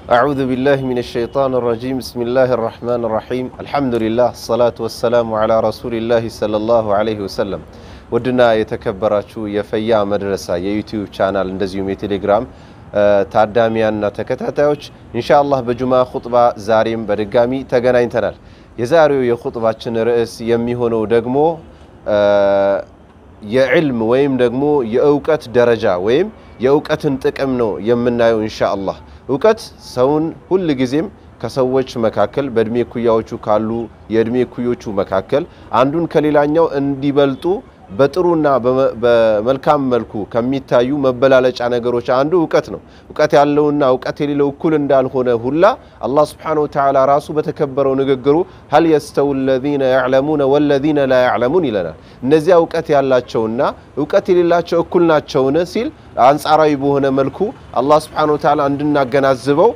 أعوذ بالله من الشيطان الرجيم بسم الله الرحمن الرحيم الحمد لله الصلاة والسلام على رسول الله صلى الله عليه وسلم ውድና የተከበራችሁ የፈያ መድረሳ የዩቲዩብ ቻናል እንደዚሁም የቴሌግራም ታዳሚያንና ተከታታዮች ኢንሻአላህ በጁማ ኹጥባ ዛሬም በድጋሚ ተገናኝተናል። የዛሬው የኹጥባችን ርዕስ የሚሆነው ደግሞ የዕልም ወይም ደግሞ የእውቀት ደረጃ ወይም የእውቀትን ጥቅም ነው የምናየው ኢንሻአላህ። እውቀት ሰውን ሁል ጊዜም ከሰዎች መካከል በእድሜ እኩያዎቹ ካሉ የእድሜ እኩዮቹ መካከል አንዱን ከሌላኛው እንዲበልጡ በጥሩና በመልካም መልኩ ከሚታዩ መበላለጫ ነገሮች አንዱ እውቀት ነው። እውቀት ያለውና እውቀት የሌለው እኩል እንዳልሆነ ሁላ አላህ ስብሓነሁ ወተዓላ ራሱ በተከበረው ንግግሩ ሀል የስተዊ ለዚነ ያዕለሙነ ወለዚነ ላ ያዕለሙን ይለናል። እነዚያ እውቀት ያላቸውና እውቀት የሌላቸው እኩል ናቸውን ሲል አንጻራዊ በሆነ መልኩ አላህ ስብሓነሁ ወተዓላ እንድናገናዝበው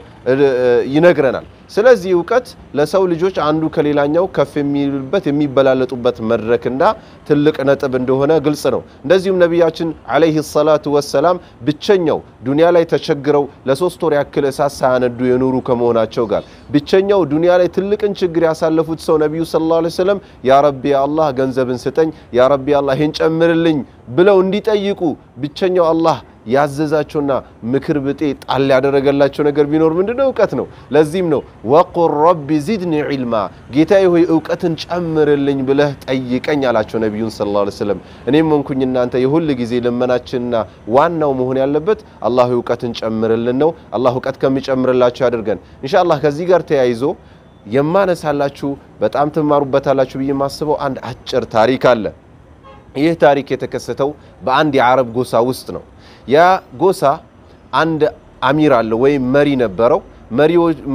ይነግረናል። ስለዚህ እውቀት ለሰው ልጆች አንዱ ከሌላኛው ከፍ የሚልበት የሚበላለጡበት መድረክና ትልቅ ነጥብ እንደሆነ ግልጽ ነው። እንደዚሁም ነቢያችን ዓለይሂ ሰላቱ ወሰላም ብቸኛው ዱንያ ላይ ተቸግረው ለሶስት ወር ያክል እሳት ሳያነዱ የኖሩ ከመሆናቸው ጋር ብቸኛው ዱንያ ላይ ትልቅን ችግር ያሳለፉት ሰው ነቢዩ ሰለላሁ ዐለይሂ ወሰለም ያ ረቢ አላህ ገንዘብን ስጠኝ፣ ያ ረቢ አላህ ይህን ጨምርልኝ ብለው እንዲጠይቁ ብቸኛው አላህ ያዘዛቸውና ምክር ብጤ ጣል ያደረገላቸው ነገር ቢኖር ምንድነው? እውቀት ነው። ለዚህም ነው ወቁል ረቢ ዚድኒ ዒልማ ጌታዬ ሆይ እውቀትን ጨምርልኝ ብለህ ጠይቀኝ አላቸው ነቢዩን ሰለላሁ ዐለይሂ ወሰለም። እኔም ሆንኩኝ እናንተ የሁል ጊዜ ልመናችንና ዋናው መሆን ያለበት አላህ እውቀትን ጨምርልን ነው። አላህ እውቀት ከሚጨምርላቸው ያደርገን ኢንሻአላህ። ከዚህ ጋር ተያይዞ የማነሳላችሁ በጣም ትማሩበታላችሁ ብዬ የማስበው አንድ አጭር ታሪክ አለ። ይህ ታሪክ የተከሰተው በአንድ የአረብ ጎሳ ውስጥ ነው። ያ ጎሳ አንድ አሚር አለው ወይም መሪ ነበረው።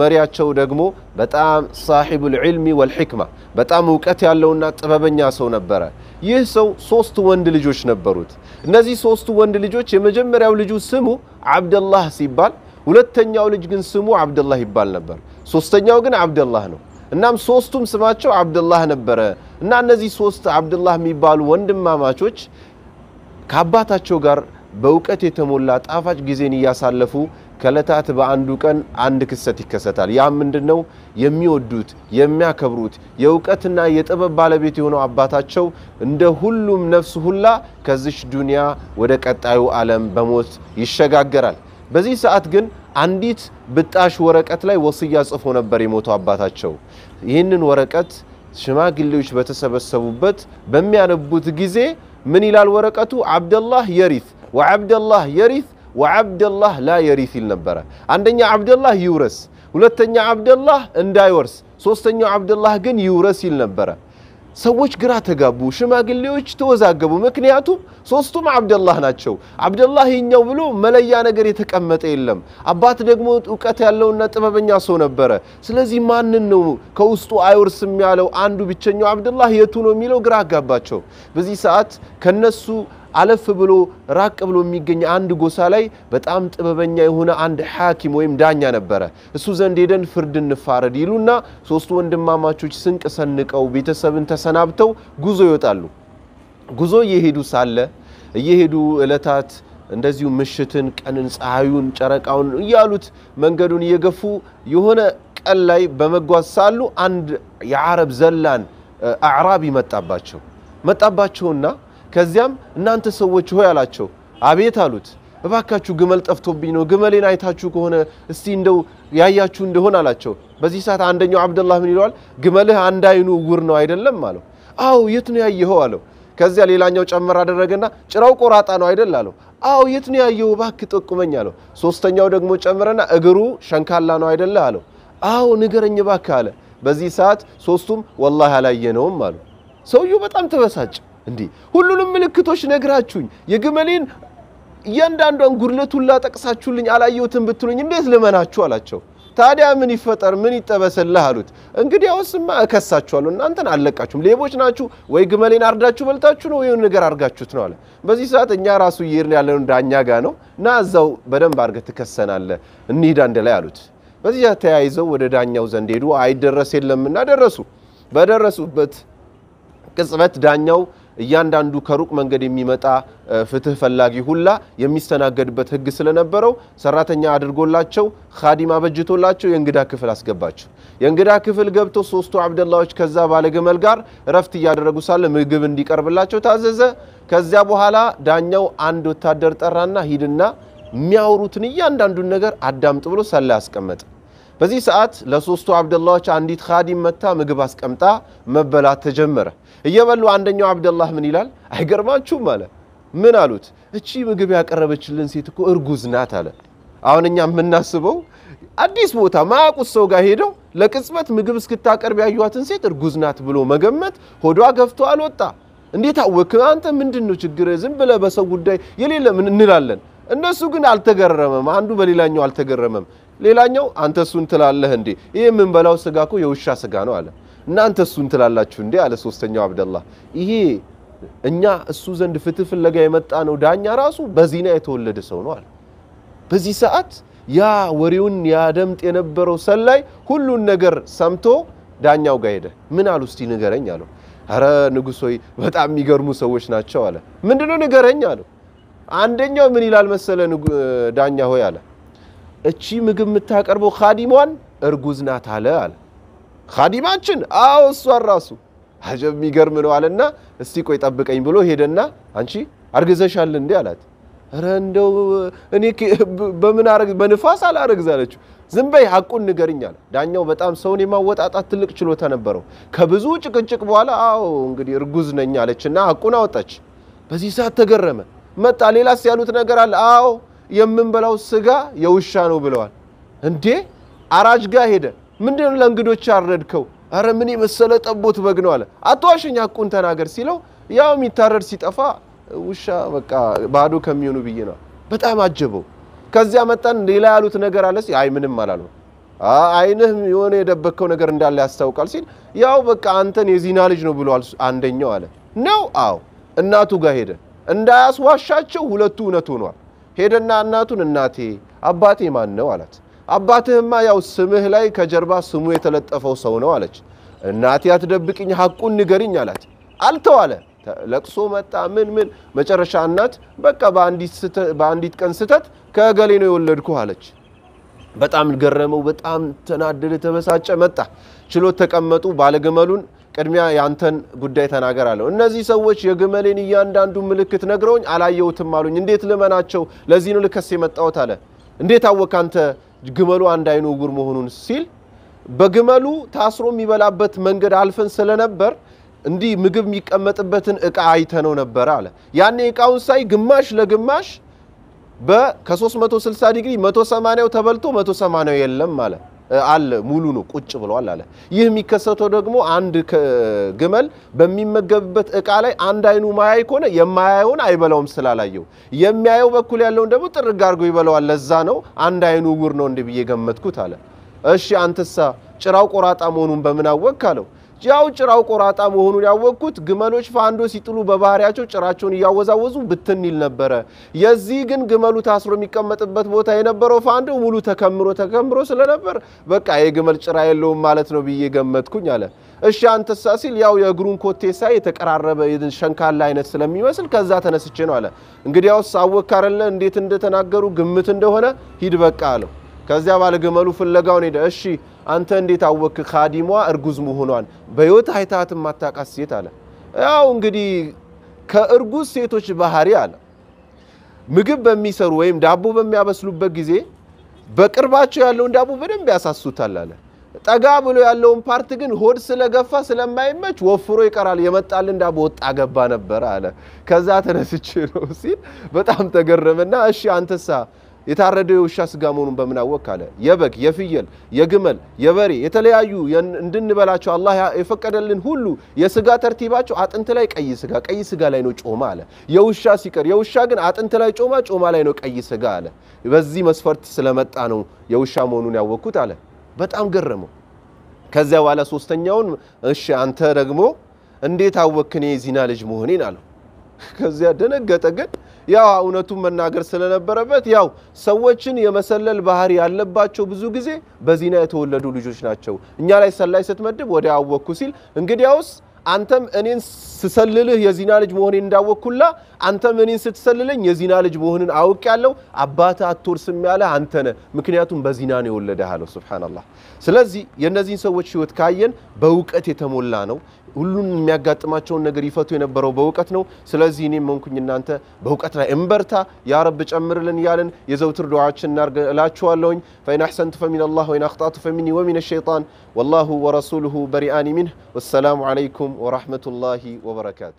መሪያቸው ደግሞ በጣም ሳሒቡል ዒልሚ ወልሕክማ በጣም እውቀት ያለውና ጥበበኛ ሰው ነበረ። ይህ ሰው ሶስት ወንድ ልጆች ነበሩት። እነዚህ ሶስቱ ወንድ ልጆች የመጀመሪያው ልጁ ስሙ አብደላህ ሲባል፣ ሁለተኛው ልጅ ግን ስሙ አብደላህ ይባል ነበር። ሶስተኛው ግን አብደላህ ነው። እናም ሶስቱም ስማቸው አብደላህ ነበረ እና እነዚህ ሶስት አብደላህ የሚባሉ ወንድማማቾች ከአባታቸው ጋር በእውቀት የተሞላ ጣፋጭ ጊዜን እያሳለፉ ከዕለታት በአንዱ ቀን አንድ ክስተት ይከሰታል። ያ ምንድን ነው? የሚወዱት የሚያከብሩት የእውቀትና የጥበብ ባለቤት የሆነው አባታቸው እንደ ሁሉም ነፍስ ሁላ ከዚች ዱንያ ወደ ቀጣዩ ዓለም በሞት ይሸጋገራል። በዚህ ሰዓት ግን አንዲት ብጣሽ ወረቀት ላይ ወስያ ጽፎ ነበር የሞተው አባታቸው። ይህንን ወረቀት ሽማግሌዎች በተሰበሰቡበት በሚያነቡት ጊዜ ምን ይላል ወረቀቱ? አብደላህ የሪት ወዓብደላህ የሪት ወዓብደላህ ላ የሪት ይል ነበረ። አንደኛ አብደላህ ይውረስ፣ ሁለተኛ አብደላህ እንዳይወርስ፣ ሶስተኛው አብደላህ ግን ይውረስ ይል ነበረ። ሰዎች ግራ ተጋቡ፣ ሽማግሌዎች ተወዛገቡ። ምክንያቱም ሶስቱም አብደላህ ናቸው። አብደላህ የኛው ብሎ መለያ ነገር የተቀመጠ የለም። አባት ደግሞ እውቀት ያለውና ጥበበኛ ሰው ነበረ። ስለዚህ ማንን ነው ከውስጡ አይወርስም ያለው? አንዱ ብቸኛው አብደላህ የቱ ነው የሚለው ግራ አጋባቸው። በዚህ ሰዓት ከነሱ አለፍ ብሎ ራቅ ብሎ የሚገኝ አንድ ጎሳ ላይ በጣም ጥበበኛ የሆነ አንድ ሐኪም ወይም ዳኛ ነበረ። እሱ ዘንድ ሄደን ፍርድ እንፋረድ ይሉና ሶስቱ ወንድማማቾች ስንቅ ሰንቀው ቤተሰብን ተሰናብተው ጉዞ ይወጣሉ። ጉዞ እየሄዱ ሳለ እየሄዱ እለታት እንደዚሁ ምሽትን፣ ቀንን፣ ፀሐዩን፣ ጨረቃውን እያሉት መንገዱን እየገፉ የሆነ ቀን ላይ በመጓዝ ሳሉ አንድ የአረብ ዘላን አዕራቢ መጣባቸው መጣባቸውና ከዚያም እናንተ ሰዎች ሆይ አላቸው። አቤት አሉት። እባካችሁ ግመል ጠፍቶብኝ ነው፣ ግመሌን አይታችሁ ከሆነ እስቲ እንደው ያያችሁ እንደሆን አላቸው። በዚህ ሰዓት አንደኛው አብደላህ ምን ይለዋል? ግመልህ አንድ አይኑ እውር ነው አይደለም አለው። አዎ የት ነው ያየኸው አለው። ከዚያ ሌላኛው ጨመር አደረገና ጭራው ቆራጣ ነው አይደል አለው። አዎ የት ነው ያየኸው እባክህ ጠቁመኝ አለው። ሶስተኛው ደግሞ ጨመረና እግሩ ሸንካላ ነው አይደለ አለው። አዎ ንገረኝ እባክህ አለ። በዚህ ሰዓት ሶስቱም ወላሂ አላየነውም አሉ። ሰውየው በጣም ተበሳጭ። እንዲህ ሁሉንም ምልክቶች ነግራችሁኝ የግመሌን እያንዳንዷን ጉድለት ሁላ ጠቅሳችሁልኝ አላየሁትም ብትሉኝ እንዴት ልመናችሁ አላቸው። ታዲያ ምን ይፈጠር ምን ይጠበስልህ አሉት። እንግዲያውስማ እከሳችኋለሁ እናንተን አልለቃችሁም፣ ሌቦች ናችሁ፣ ወይ ግመሌን አርዳችሁ በልታችሁ ነው ወይ ነገር አርጋችሁት ነው አለ። በዚህ ሰዓት እኛ ራሱ እየሄድን ያለነው ዳኛ ጋ ነው እና እዛው በደንብ አድርገህ ትከሰናለህ፣ እንሂድ አንድ ላይ አሉት። በዚህ ተያይዘው ወደ ዳኛው ዘንድ ሄዱ። አይደረስ የለምና ደረሱ። በደረሱበት ቅጽበት ዳኛው እያንዳንዱ ከሩቅ መንገድ የሚመጣ ፍትህ ፈላጊ ሁላ የሚስተናገድበት ህግ ስለነበረው ሰራተኛ አድርጎላቸው ኻዲም አበጅቶላቸው የእንግዳ ክፍል አስገባቸው። የእንግዳ ክፍል ገብተው ሶስቱ አብደላዎች ከዛ ባለግመል ጋር እረፍት እያደረጉ ሳለ ምግብ እንዲቀርብላቸው ታዘዘ። ከዚያ በኋላ ዳኛው አንድ ወታደር ጠራና ሂድና የሚያወሩትን እያንዳንዱን ነገር አዳምጥ ብሎ ሰላይ አስቀመጠ። በዚህ ሰዓት ለሶስቱ አብደላዎች አንዲት ኻዲም መታ ምግብ አስቀምጣ መበላት ተጀመረ። እየበሉ አንደኛው አብደላህ ምን ይላል? አይገርማችሁም አለ። ምን አሉት? እቺ ምግብ ያቀረበችልን ሴት እኮ እርጉዝ ናት አለ። አሁን እኛ የምናስበው አዲስ ቦታ ማያውቁት ሰው ጋር ሄደው ለቅጽበት ምግብ እስክታቀርብ ያዩዋትን ሴት እርጉዝ ናት ብሎ መገመት ሆዷ ገፍቶ አልወጣ። እንዴት አወክ? አንተ ምንድን ነው ችግር? ዝም ብለህ በሰው ጉዳይ የሌለ ምን እንላለን። እነሱ ግን አልተገረመም። አንዱ በሌላኛው አልተገረመም። ሌላኛው አንተ እሱን ትላለህ እንዴ? ይህ የምንበላው ስጋ እኮ የውሻ ስጋ ነው አለ። እናንተ እሱን ትላላችሁ እንዴ? አለ ሶስተኛው አብደላህ። ይሄ እኛ እሱ ዘንድ ፍትህ ፍለጋ የመጣ ነው ዳኛ ራሱ በዚና የተወለደ ሰው ነው አለ። በዚህ ሰዓት ያ ወሬውን ያደምጥ የነበረው ሰላይ ሁሉን ነገር ሰምቶ ዳኛው ጋር ሄደ። ምን አሉ እስቲ ንገረኝ አለው። አረ ንጉሥ ሆይ በጣም የሚገርሙ ሰዎች ናቸው አለ። ምንድነው ንገረኝ አለው። አንደኛው ምን ይላል መሰለ ዳኛ ሆይ አለ እቺ ምግብ የምታቀርበው ኻዲሟን እርጉዝ ናት አለ አለ። ኻዲማችን? አዎ እሷን ራሱ አጀብ የሚገርም ነው አለና እስቲ ቆይ ጠብቀኝ ብሎ ሄደና አንቺ አርግዘሻል እንዴ አላት። ኧረ እንደው እኔ በምን አረግ በንፋስ አላረግዝ አለችው። ዝም በይ ሐቁን ንገርኝ አለ። ዳኛው በጣም ሰውን የማወጣጣት ትልቅ ችሎታ ነበረው። ከብዙ ጭቅጭቅ በኋላ አዎ እንግዲህ እርጉዝ ነኝ አለችና ሐቁን አወጣች። በዚህ ሰዓት ተገረመ። መጣ ሌላስ ያሉት ነገር አለ? አዎ የምንበላው ስጋ የውሻ ነው ብለዋል። እንዴ አራጅ ጋር ሄደ። ምንድነው ለእንግዶች ያረድከው? አረ ምን የመሰለ ጠቦት በግ ነው አለ። አትዋሽኝ ሐቁን ተናገር ሲለው ያው የሚታረድ ሲጠፋ ውሻ በቃ ባዶ ከሚሆኑ ብዬ ነው። በጣም አጀበው። ከዚያ መጣን ሌላ ያሉት ነገር አለ አይ ምንም አላሉ። አይንህ የሆነ የደበከው ነገር እንዳለ ያስታውቃል ሲል ያው በቃ አንተን የዚና ልጅ ነው ብሏል አንደኛው አለ። ነው አዎ እናቱ ጋር ሄደ። እንዳያስዋሻቸው ሁለቱ እውነት ሆኗል። ሄደና እናቱን እናቴ አባቴ ማን ነው አላት። አባትህማ ያው ስምህ ላይ ከጀርባ ስሙ የተለጠፈው ሰው ነው አለች። እናቴ አትደብቅኝ ሐቁን ንገርኝ አላት። አልተዋለ። ለቅሶ መጣ ምን ምን መጨረሻ እናት በቃ በአንዲት ቀን ስተት ከእገሌ ነው የወለድኩህ አለች። በጣም ገረመው። በጣም ተናደደ፣ ተበሳጨ። መጣ ችሎት ተቀመጡ። ባለግመሉን ቅድሚያ ያንተን ጉዳይ ተናገር አለው። እነዚህ ሰዎች የግመሌን እያንዳንዱ ምልክት ነግረውኝ አላየሁትም አሉኝ። እንዴት ልመናቸው? ለዚህ ነው ልከስ የመጣሁት አለ። እንዴት አወቅ አንተ ግመሉ አንድ አይኑ እውር መሆኑን ሲል በግመሉ ታስሮ የሚበላበት መንገድ አልፈን ስለነበር እንዲህ ምግብ የሚቀመጥበትን እቃ አይተነው ነበረ አለ። ያኔ እቃውን ሳይ ግማሽ ለግማሽ ከ360 ዲግሪ 180ው ተበልቶ 180ው የለም አለ አለ ሙሉ ነው ቁጭ ብሏል አለ። ይህ የሚከሰተው ደግሞ አንድ ግመል በሚመገብበት እቃ ላይ አንድ አይኑ ማያይ ከሆነ የማያየውን አይበላውም ስላላየው፣ የሚያየው በኩል ያለውን ደግሞ ጥርግ አድርጎ ይበላዋል። ለዛ ነው አንድ አይኑ እውር ነው እንዲህ ብዬ ገመትኩት አለ። እሺ አንተሳ ጭራው ቆራጣ መሆኑን በምን አወቅክ አለው። ያው ጭራው ቆራጣ መሆኑን ያወቅኩት ግመሎች ፋንዶ ሲጥሉ በባህሪያቸው ጭራቸውን እያወዛወዙ ብትን ይል ነበረ። የዚህ ግን ግመሉ ታስሮ የሚቀመጥበት ቦታ የነበረው ፋንዶ ሙሉ ተከምሮ ተከምሮ ስለነበር በቃ የግመል ጭራ የለውም ማለት ነው ብዬ ገመትኩኝ አለ። እሺ አንተሳ ሲል ያው የእግሩን ኮቴ ሳይ የተቀራረበ ሸንካላ አይነት ስለሚመስል ከዛ ተነስቼ ነው አለ። እንግዲያውስ አወክ እንዴት እንደተናገሩ ግምት እንደሆነ ሂድ በቃ አለው። ከዚያ ባለ ግመሉ ፍለጋውን ሄደ። እሺ አንተ እንዴት አወክ ኻዲሟ እርጉዝ መሆኗን በሕይወት አይታት ማታቃት ሴት አለ። ያው እንግዲህ ከእርጉዝ ሴቶች ባህሪ አለ ምግብ በሚሰሩ ወይም ዳቦ በሚያበስሉበት ጊዜ በቅርባቸው ያለውን ዳቦ በደንብ ያሳሱታል አለ። ጠጋ ብሎ ያለውን part ግን ሆድ ስለገፋ ስለማይመች ወፍሮ ይቀራል። የመጣልን ዳቦ ወጣ ገባ ነበረ አለ። ከዛ ተነስቼ ነው ሲል በጣም ተገረመና እሺ አንተሳ የታረደው የውሻ ስጋ መሆኑን በምን አወቅክ አለ። የበግ የፍየል፣ የግመል፣ የበሬ የተለያዩ እንድንበላቸው አላህ የፈቀደልን ሁሉ የስጋ ተርቲባቸው አጥንት ላይ ቀይ ስጋ፣ ቀይ ስጋ ላይ ነው ጮማ አለ። የውሻ ሲቀር የውሻ ግን አጥንት ላይ ጮማ፣ ጮማ ላይ ነው ቀይ ስጋ አለ። በዚህ መስፈርት ስለመጣ ነው የውሻ መሆኑን ያወቅኩት አለ። በጣም ገረመው። ከዚያ በኋላ ሶስተኛውን እሺ አንተ ደግሞ እንዴት አወክኔ የዚና ልጅ መሆኔን አለው። ከዚያ ደነገጠ ግን ያው እውነቱን መናገር ስለነበረበት ያው ሰዎችን የመሰለል ባህሪ ያለባቸው ብዙ ጊዜ በዚና የተወለዱ ልጆች ናቸው። እኛ ላይ ሰላይ ስትመድብ ወደ አወቅኩ ሲል እንግዲያውስ አንተም እኔን ስሰልልህ የዚና ልጅ መሆኔን እንዳወቅኩላ አንተም እኔን ስትሰልለኝ የዚና ልጅ መሆንን አውቅ ያለው አባትህ አትወርስም ያለ አንተ ነህ። ምክንያቱም በዚና ነው የወለደህ አለው። ሱብሓነላህ። ስለዚህ የእነዚህን ሰዎች ህይወት ካየን በእውቀት የተሞላ ነው። ሁሉን የሚያጋጥማቸውን ነገር ይፈቱ የነበረው በእውቀት ነው። ስለዚህ እኔም መንኩኝ እናንተ በእውቀት ላይ እንበርታ፣ ያ ረብ ጨምርልን እያልን የዘውትር ዱዓችን እናርግ እላችኋለሁኝ። ፈኢን አሕሰንቱ ፈሚን አላህ ወኢን አኽጣቱ ፈሚኒ ወሚነ ሸይጣን ወላሁ ወረሱሉሁ በሪአኒ ሚንህ። ወሰላሙ ዓለይኩም ወረሕመቱላሂ ወበረካቱ።